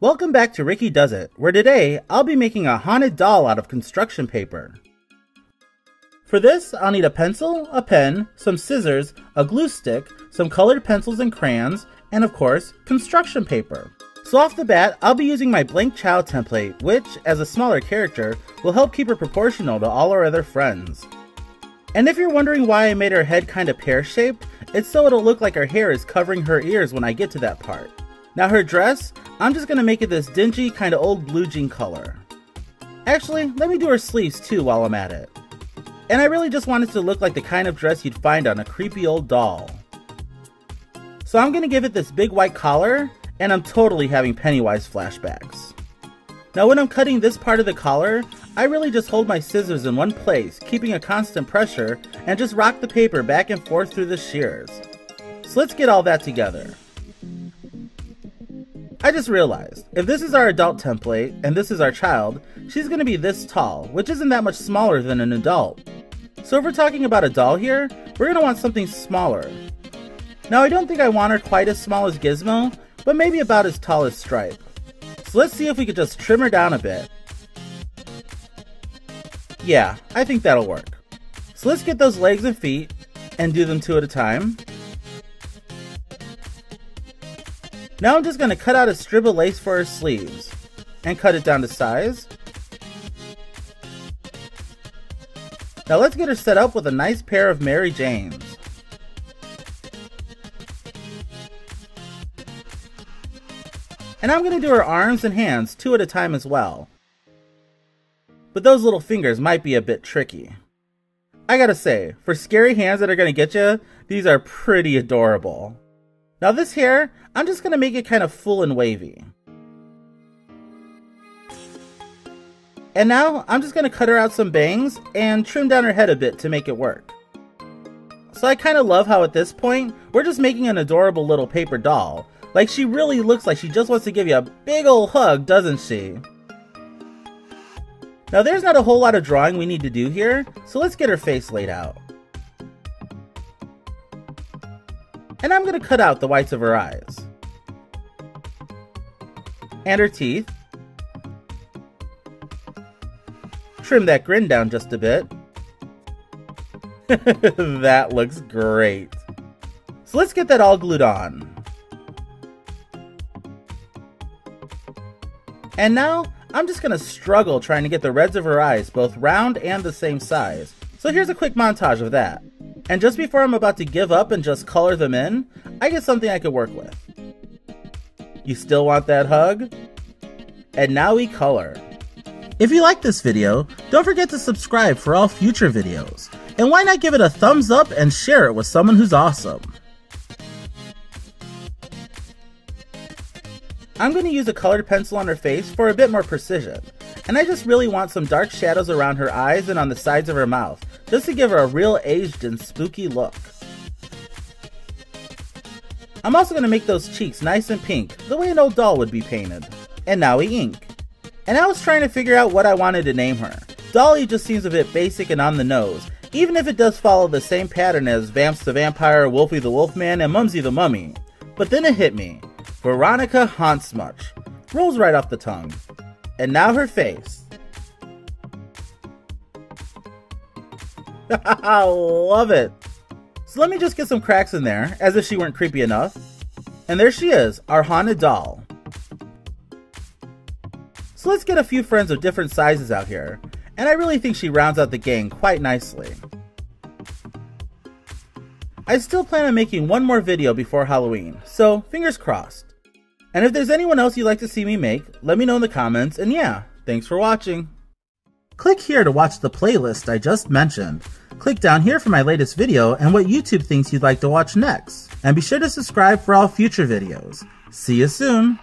Welcome back to Rickey Does It, where today I'll be making a haunted doll out of construction paper. For this, I'll need a pencil, a pen, some scissors, a glue stick, some colored pencils and crayons, and of course, construction paper. So off the bat, I'll be using my blank child template, which, as a smaller character, will help keep her proportional to all our other friends. And if you're wondering why I made her head kinda pear-shaped, it's so it'll look like her hair is covering her ears when I get to that part. Now her dress, I'm just gonna make it this dingy kinda old blue jean color. Actually, let me do her sleeves too while I'm at it. And I really just want it to look like the kind of dress you'd find on a creepy old doll. So I'm gonna give it this big white collar, and I'm totally having Pennywise flashbacks. Now when I'm cutting this part of the collar, I really just hold my scissors in one place, keeping a constant pressure, and just rock the paper back and forth through the shears. So let's get all that together. I just realized, if this is our adult template, and this is our child, she's gonna be this tall, which isn't that much smaller than an adult. So if we're talking about a doll here, we're gonna want something smaller. Now I don't think I want her quite as small as Gizmo, but maybe about as tall as Stripe. So let's see if we could just trim her down a bit. Yeah, I think that'll work. So let's get those legs and feet, and do them two at a time. Now I'm just going to cut out a strip of lace for her sleeves, and cut it down to size. Now let's get her set up with a nice pair of Mary Janes. And I'm going to do her arms and hands two at a time as well. But those little fingers might be a bit tricky. I gotta say, for scary hands that are gonna get you, these are pretty adorable. Now this hair, I'm just gonna make it kind of full and wavy. And now, I'm just gonna cut her out some bangs and trim down her head a bit to make it work. So I kinda love how at this point, we're just making an adorable little paper doll. Like she really looks like she just wants to give you a big ol' hug, doesn't she? Now there's not a whole lot of drawing we need to do here, so let's get her face laid out. And I'm to cut out the whites of her eyes. And her teeth. Trim that grin down just a bit. that looks great. So let's get that all glued on. And now, I'm just gonna struggle trying to get the reds of her eyes both round and the same size. So here's a quick montage of that. And just before I'm about to give up and just color them in, I get something I could work with. You still want that hug? And now we color. If you like this video, don't forget to subscribe for all future videos. And why not give it a thumbs up and share it with someone who's awesome? I'm going to use a colored pencil on her face for a bit more precision, and I just really want some dark shadows around her eyes and on the sides of her mouth, just to give her a real aged and spooky look. I'm also going to make those cheeks nice and pink, the way an old doll would be painted. And now we ink. And I was trying to figure out what I wanted to name her. Dolly just seems a bit basic and on the nose, even if it does follow the same pattern as Vamps the Vampire, Wolfie the Wolfman, and Mumsy the Mummy. But then it hit me. Veronica Hauntsmuch. Rolls right off the tongue. And now her face. I love it. So let me just get some cracks in there, as if she weren't creepy enough. And there she is, our haunted doll. So let's get a few friends of different sizes out here, and I really think she rounds out the gang quite nicely. I still plan on making one more video before Halloween, so fingers crossed. And if there's anyone else you'd like to see me make, let me know in the comments, and yeah, thanks for watching. Click here to watch the playlist I just mentioned. Click down here for my latest video and what YouTube thinks you'd like to watch next. And be sure to subscribe for all future videos. See you soon!